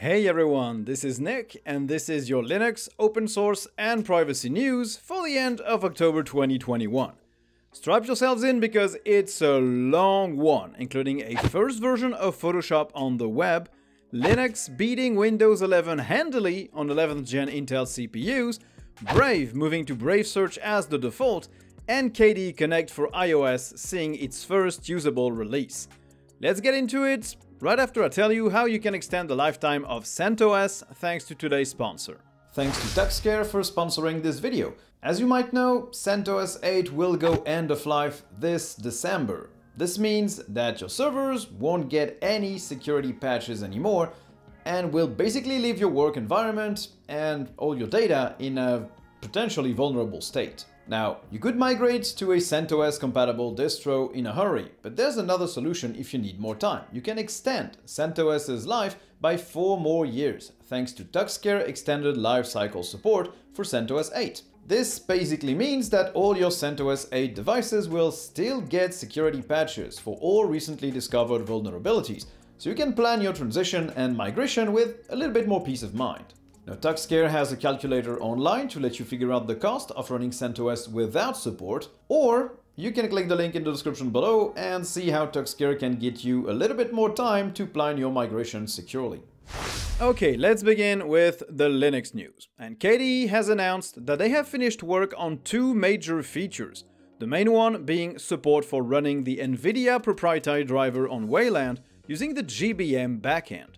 Hey everyone, this is Nick, and this is your Linux, open source, and privacy news for the end of October 2021. Strap yourselves in because it's a long one, including a first version of Photoshop on the web, Linux beating Windows 11 handily on 11th gen Intel CPUs, Brave moving to Brave Search as the default, and KDE Connect for iOS seeing its first usable release. Let's get into it right after I tell you how you can extend the lifetime of CentOS thanks to today's sponsor. Thanks to TuxCare for sponsoring this video. As you might know, CentOS 8 will go end of life this December. This means that your servers won't get any security patches anymore and will basically leave your work environment and all your data in a potentially vulnerable state. Now, you could migrate to a CentOS compatible distro in a hurry, but there's another solution if you need more time. You can extend CentOS's life by 4 more years, thanks to TuxCare Extended Lifecycle Support for CentOS 8. This basically means that all your CentOS 8 devices will still get security patches for all recently discovered vulnerabilities, so you can plan your transition and migration with a little bit more peace of mind. Now, TuxCare has a calculator online to let you figure out the cost of running CentOS without support, or you can click the link in the description below and see how TuxCare can get you a little bit more time to plan your migration securely. Okay, let's begin with the Linux news. And KDE has announced that they have finished work on two major features. The main one being support for running the NVIDIA proprietary driver on Wayland using the GBM backend.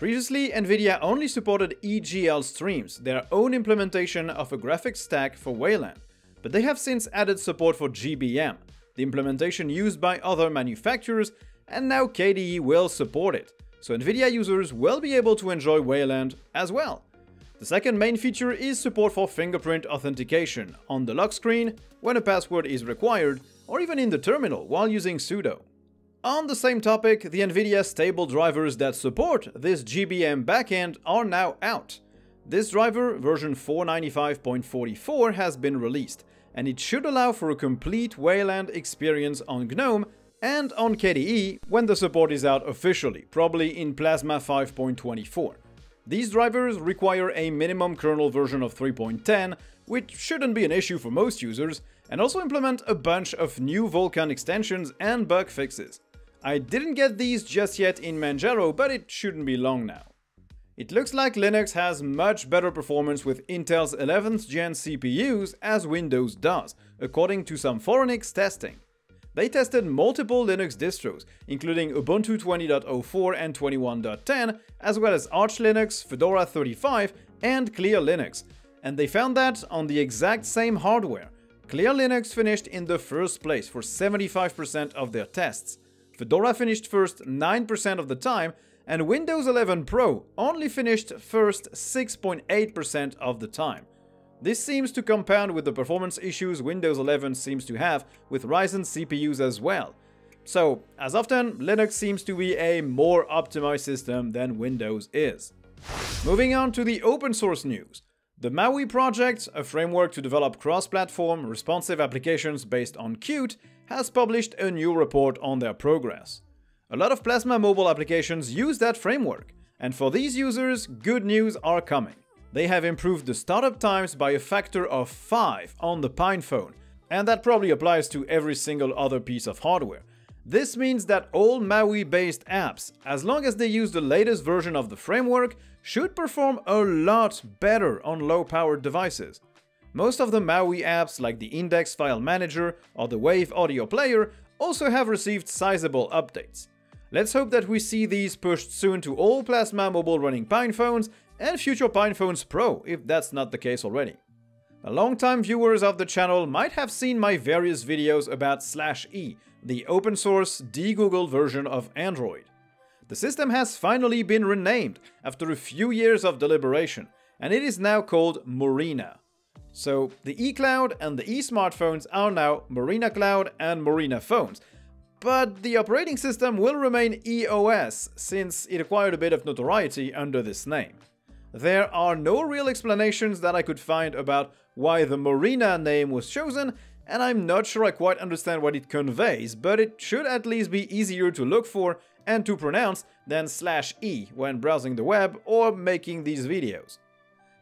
Previously, NVIDIA only supported EGL streams, their own implementation of a graphics stack for Wayland, but they have since added support for GBM, the implementation used by other manufacturers, and now KDE will support it, so NVIDIA users will be able to enjoy Wayland as well. The second main feature is support for fingerprint authentication on the lock screen when a password is required, or even in the terminal while using sudo. On the same topic, the NVIDIA stable drivers that support this GBM backend are now out. This driver, version 495.44, has been released, and it should allow for a complete Wayland experience on GNOME and on KDE when the support is out officially, probably in Plasma 5.24. These drivers require a minimum kernel version of 3.10, which shouldn't be an issue for most users, and also implement a bunch of new Vulkan extensions and bug fixes. I didn't get these just yet in Manjaro, but it shouldn't be long now. It looks like Linux has much better performance with Intel's 11th gen CPUs as Windows does, according to some Phoronix testing. They tested multiple Linux distros, including Ubuntu 20.04 and 21.10, as well as Arch Linux, Fedora 35, and Clear Linux, and they found that on the exact same hardware, Clear Linux finished in the first place for 75% of their tests, Fedora finished first 9% of the time, and Windows 11 Pro only finished first 6.8% of the time. This seems to compound with the performance issues Windows 11 seems to have with Ryzen CPUs as well. So, as often, Linux seems to be a more optimized system than Windows is. Moving on to the open source news. The MAUI project, a framework to develop cross-platform responsive applications based on Qt, has published a new report on their progress. A lot of Plasma mobile applications use that framework, and for these users, good news are coming. They have improved the startup times by a factor of 5 on the PinePhone, and that probably applies to every single other piece of hardware. This means that all MAUI-based apps, as long as they use the latest version of the framework, should perform a lot better on low-powered devices. Most of the MAUI apps like the Index File Manager or the Vvave Audio Player also have received sizable updates. Let's hope that we see these pushed soon to all Plasma mobile running PinePhones and future PinePhones Pro if that's not the case already. A long-time viewers of the channel might have seen my various videos about Slash E, the open source de-Google version of Android. The system has finally been renamed after a few years of deliberation, and it is now called Murena. So the eCloud and the eSmartphones are now Murena Cloud and Murena phones. But the operating system will remain EOS, since it acquired a bit of notoriety under this name. There are no real explanations that I could find about why the Murena name was chosen, and I'm not sure I quite understand what it conveys, but it should at least be easier to look for and to pronounce than slash E when browsing the web or making these videos.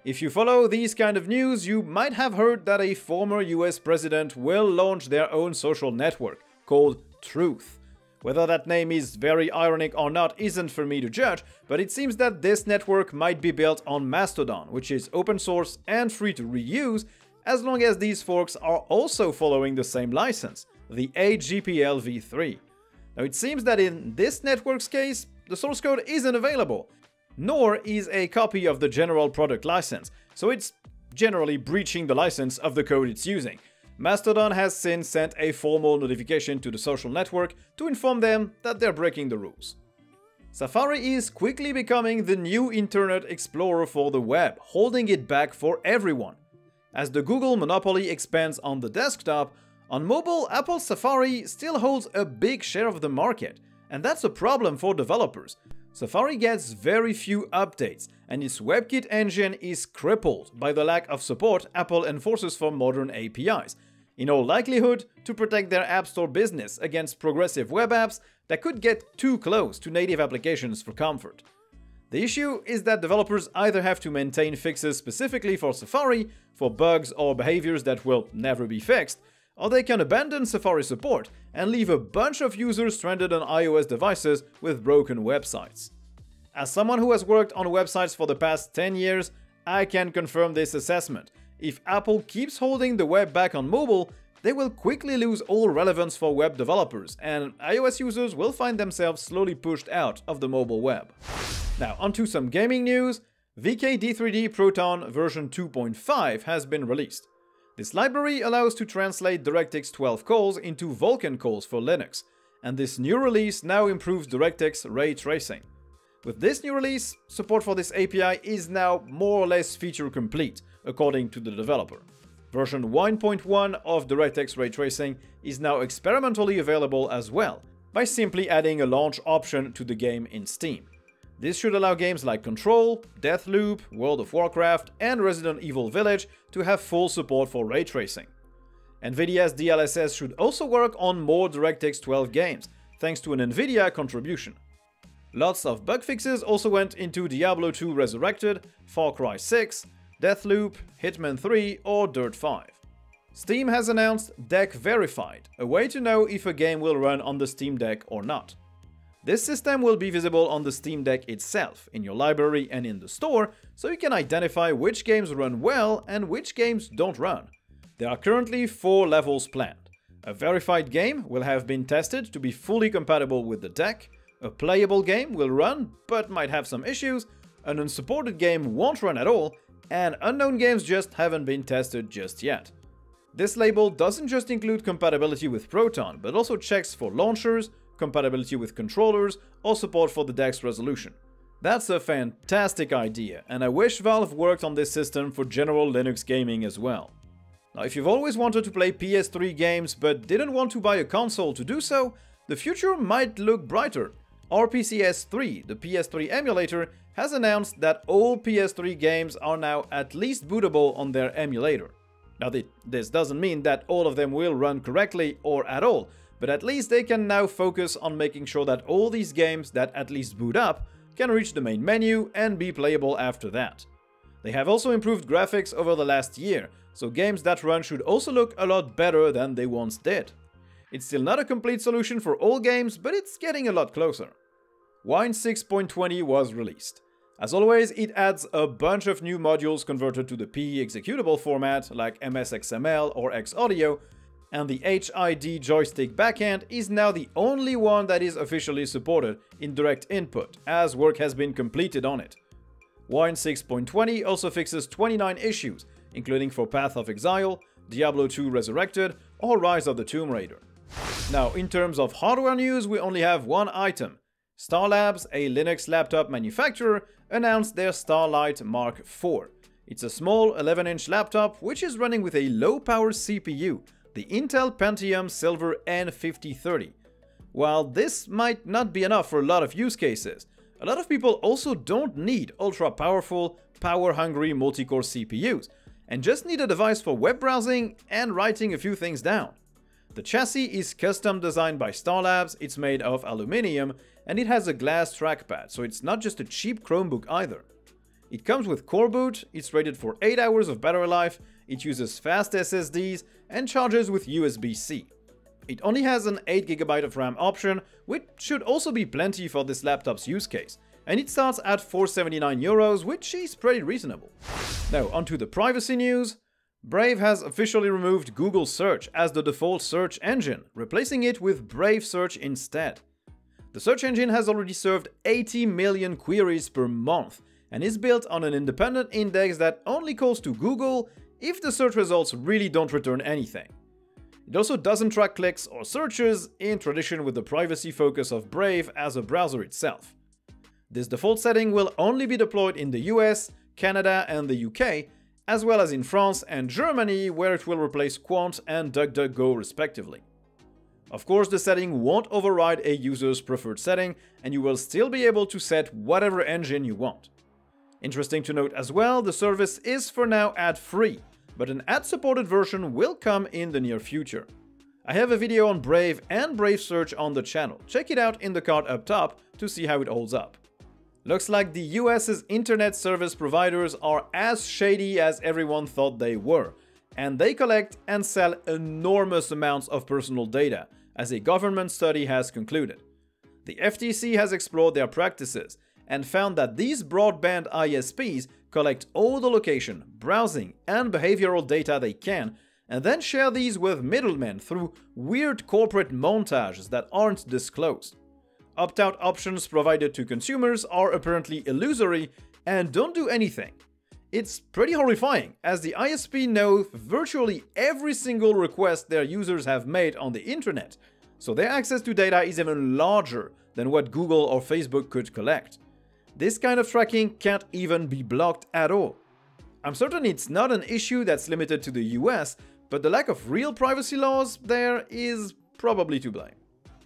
If you follow these kind of news, you might have heard that a former US president will launch their own social network called Truth. Whether that name is very ironic or not isn't for me to judge, but it seems that this network might be built on Mastodon, which is open source and free to reuse, as long as these forks are also following the same license, the AGPL v3. Now it seems that in this network's case, the source code isn't available, nor is a copy of the general product license, so it's generally breaching the license of the code it's using. Mastodon has since sent a formal notification to the social network to inform them that they're breaking the rules. Safari is quickly becoming the new Internet Explorer for the web, holding it back for everyone. As the Google monopoly expands on the desktop, on mobile, Apple Safari still holds a big share of the market, and that's a problem for developers. Safari gets very few updates, and its WebKit engine is crippled by the lack of support Apple enforces for modern APIs, in all likelihood to protect their App Store business against progressive web apps that could get too close to native applications for comfort. The issue is that developers either have to maintain fixes specifically for Safari, for bugs or behaviors that will never be fixed, or they can abandon Safari support and leave a bunch of users stranded on iOS devices with broken websites. As someone who has worked on websites for the past 10 years, I can confirm this assessment. If Apple keeps holding the web back on mobile, they will quickly lose all relevance for web developers, and iOS users will find themselves slowly pushed out of the mobile web. Now, onto some gaming news. VK-D3D Proton version 2.5 has been released. This library allows to translate DirectX 12 calls into Vulkan calls for Linux, and this new release now improves DirectX ray tracing. With this new release, support for this API is now more or less feature complete, according to the developer. Version 1.1 of DirectX ray tracing is now experimentally available as well, by simply adding a launch option to the game in Steam. This should allow games like Control, Deathloop, World of Warcraft, and Resident Evil Village to have full support for ray tracing. NVIDIA's DLSS should also work on more DirectX 12 games, thanks to an NVIDIA contribution. Lots of bug fixes also went into Diablo 2 Resurrected, Far Cry 6, Deathloop, Hitman 3 or Dirt 5. Steam has announced Deck Verified, a way to know if a game will run on the Steam Deck or not. This system will be visible on the Steam Deck itself, in your library and in the store, so you can identify which games run well and which games don't run. There are currently four levels planned. A verified game will have been tested to be fully compatible with the deck, a playable game will run but might have some issues, an unsupported game won't run at all, and unknown games just haven't been tested just yet. This label doesn't just include compatibility with Proton, but also checks for launchers, compatibility with controllers, or support for the deck's resolution. That's a fantastic idea, and I wish Valve worked on this system for general Linux gaming as well. Now, if you've always wanted to play PS3 games but didn't want to buy a console to do so, the future might look brighter. RPCS3, the PS3 emulator, has announced that all PS3 games are now at least bootable on their emulator. Now, this doesn't mean that all of them will run correctly or at all, but at least they can now focus on making sure that all these games that at least boot up can reach the main menu and be playable after that. They have also improved graphics over the last year, so games that run should also look a lot better than they once did. It's still not a complete solution for all games, but it's getting a lot closer. Wine 6.20 was released. As always, it adds a bunch of new modules converted to the PE executable format like MSXML or Xaudio, and the HID joystick backend is now the only one that is officially supported in direct input, as work has been completed on it. Wine 6.20 also fixes 29 issues, including for Path of Exile, Diablo 2 Resurrected, or Rise of the Tomb Raider. Now, in terms of hardware news, we only have one item. Starlabs, a Linux laptop manufacturer, announced their StarLite Mark IV. It's a small 11-inch laptop which is running with a low-power CPU, the Intel Pentium Silver N5030. While this might not be enough for a lot of use cases, a lot of people also don't need ultra-powerful, power-hungry multi-core CPUs, and just need a device for web browsing and writing a few things down. The chassis is custom designed by Starlabs, it's made of aluminium, and it has a glass trackpad, so it's not just a cheap Chromebook either. It comes with coreboot, it's rated for 8 hours of battery life, it uses fast SSDs, and charges with USB-C. It only has an 8GB of RAM option, which should also be plenty for this laptop's use case, and it starts at 479 euros, which is pretty reasonable. Now, onto the privacy news. Brave has officially removed Google Search as the default search engine, replacing it with Brave Search instead. The search engine has already served 80 million queries per month and is built on an independent index that only calls to Google if the search results really don't return anything. It also doesn't track clicks or searches in tradition with the privacy focus of Brave as a browser itself. This default setting will only be deployed in the US, Canada, and the UK, as well as in France and Germany, where it will replace Qwant and DuckDuckGo respectively. Of course, the setting won't override a user's preferred setting, and you will still be able to set whatever engine you want. Interesting to note as well, the service is for now ad-free, but an ad-supported version will come in the near future. I have a video on Brave and Brave Search on the channel, check it out in the card up top to see how it holds up. Looks like the US's internet service providers are as shady as everyone thought they were, and they collect and sell enormous amounts of personal data, as a government study has concluded. The FTC has explored their practices and found that these broadband ISPs collect all the location, browsing, and behavioral data they can, and then share these with middlemen through weird corporate montages that aren't disclosed. Opt-out options provided to consumers are apparently illusory and don't do anything. It's pretty horrifying, as the ISP know virtually every single request their users have made on the internet, so their access to data is even larger than what Google or Facebook could collect. This kind of tracking can't even be blocked at all. I'm certain it's not an issue that's limited to the US, but the lack of real privacy laws there is probably to blame.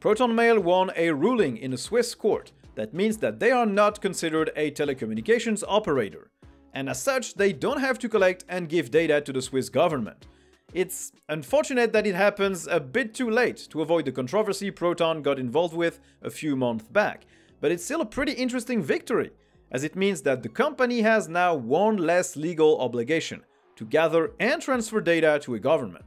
ProtonMail won a ruling in a Swiss court that means that they are not considered a telecommunications operator, and as such, they don't have to collect and give data to the Swiss government. It's unfortunate that it happens a bit too late to avoid the controversy Proton got involved with a few months back, but it's still a pretty interesting victory, as it means that the company has now one less legal obligation to gather and transfer data to a government.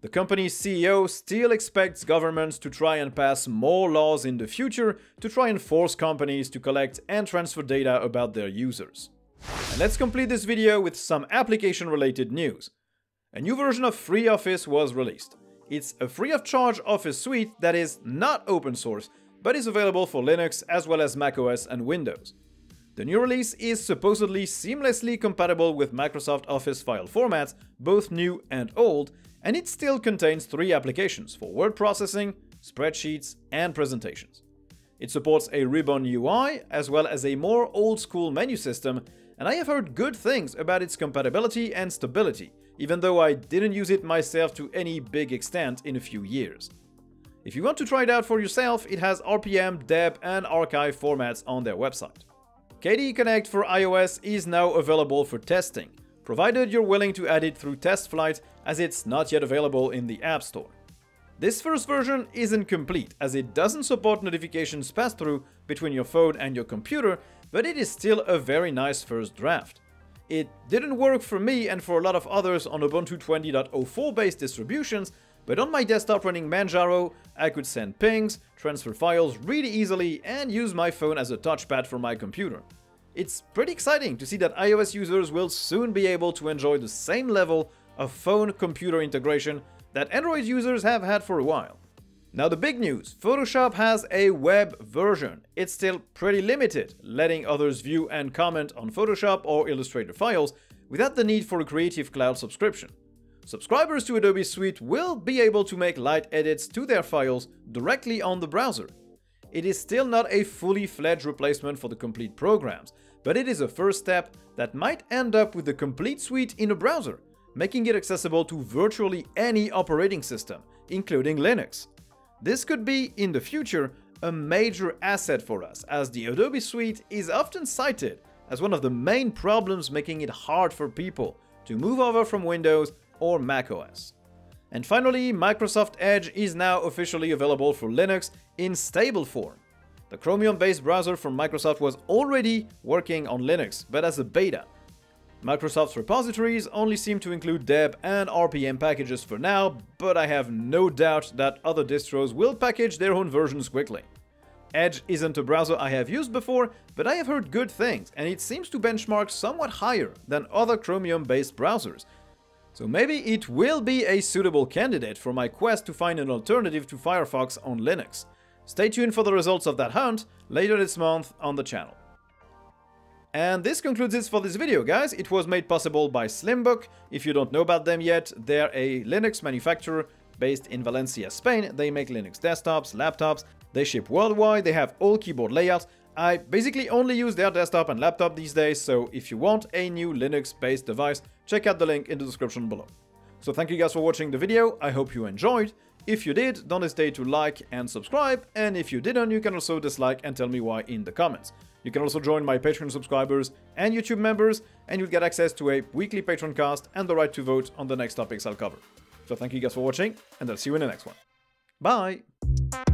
The company's CEO still expects governments to try and pass more laws in the future to try and force companies to collect and transfer data about their users. And let's complete this video with some application related news. A new version of FreeOffice was released. It's a free of charge Office suite that is not open source, but is available for Linux as well as macOS and Windows. The new release is supposedly seamlessly compatible with Microsoft Office file formats, both new and old, and it still contains three applications for word processing, spreadsheets, and presentations. It supports a ribbon UI as well as a more old-school menu system, and I have heard good things about its compatibility and stability, even though I didn't use it myself to any big extent in a few years. If you want to try it out for yourself, it has RPM, DEB, and archive formats on their website. KDE Connect for iOS is now available for testing, provided you're willing to add it through TestFlight as it's not yet available in the App Store. This first version isn't complete as it doesn't support notifications pass-through between your phone and your computer, but it is still a very nice first draft. It didn't work for me and for a lot of others on Ubuntu 20.04 based distributions, but on my desktop running Manjaro, I could send pings, transfer files really easily, and use my phone as a touchpad for my computer. It's pretty exciting to see that iOS users will soon be able to enjoy the same level of phone-computer integration that Android users have had for a while. Now the big news, Photoshop has a web version. It's still pretty limited, letting others view and comment on Photoshop or Illustrator files without the need for a Creative Cloud subscription. Subscribers to Adobe Suite will be able to make light edits to their files directly on the browser. It is still not a fully fledged replacement for the complete programs, but it is a first step that might end up with the complete suite in a browser, making it accessible to virtually any operating system, including Linux. This could be, in the future, a major asset for us, as the Adobe Suite is often cited as one of the main problems making it hard for people to move over from Windows or macOS. And finally, Microsoft Edge is now officially available for Linux in stable form. The Chromium-based browser from Microsoft was already working on Linux, but as a beta. Microsoft's repositories only seem to include deb and RPM packages for now, but I have no doubt that other distros will package their own versions quickly. Edge isn't a browser I have used before, but I have heard good things, and it seems to benchmark somewhat higher than other Chromium-based browsers. So maybe it will be a suitable candidate for my quest to find an alternative to Firefox on Linux. Stay tuned for the results of that hunt later this month on the channel. And this concludes it for this video, guys. It was made possible by Slimbook. If you don't know about them yet, they're a Linux manufacturer based in Valencia, Spain. They make Linux desktops, laptops, they ship worldwide, they have all keyboard layouts. I basically only use their desktop and laptop these days, so if you want a new Linux-based device, check out the link in the description below. So thank you guys for watching the video, I hope you enjoyed. If you did, don't hesitate to like and subscribe, and if you didn't, you can also dislike and tell me why in the comments. You can also join my Patreon subscribers and YouTube members, and you'll get access to a weekly Patreon cast and the right to vote on the next topics I'll cover. So thank you guys for watching, and I'll see you in the next one. Bye!